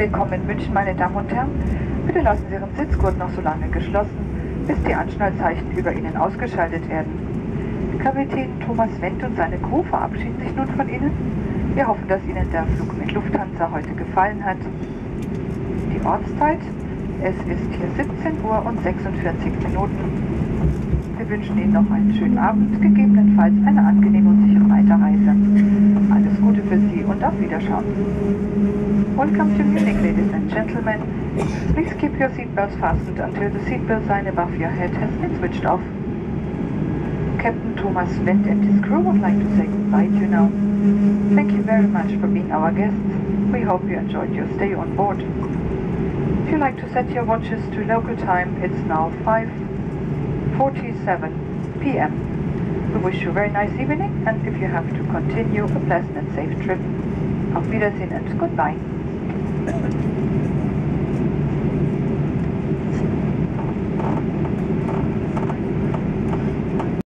Willkommen in München, meine Damen und Herren. Bitte lassen Sie Ihren Sitzgurt noch so lange geschlossen, bis die Anschnallzeichen über Ihnen ausgeschaltet werden. Kapitän Thomas Wendt und seine Crew verabschieden sich nun von Ihnen. Wir hoffen, dass Ihnen der Flug mit Lufthansa heute gefallen hat. Die Ortszeit? Es ist hier 17 Uhr und 46 Minuten. Wir wünschen Ihnen noch einen schönen Abend, gegebenenfalls eine angenehme und sichere Weiterreise. Alles Gute für Sie und auf. Welcome to Munich, ladies and gentlemen. Please keep your seatbelts fastened until the seatbelt sign above your head has been switched off. Captain Thomas Wendt and his crew would like to say goodbye to you now. Thank you very much for being our guests. We hope you enjoyed your stay on board. If you like to set your watches to local time, it's now 5.47 p.m. We wish you a very nice evening and if you have to continue, a pleasant and safe trip. Auf Wiedersehen and goodbye.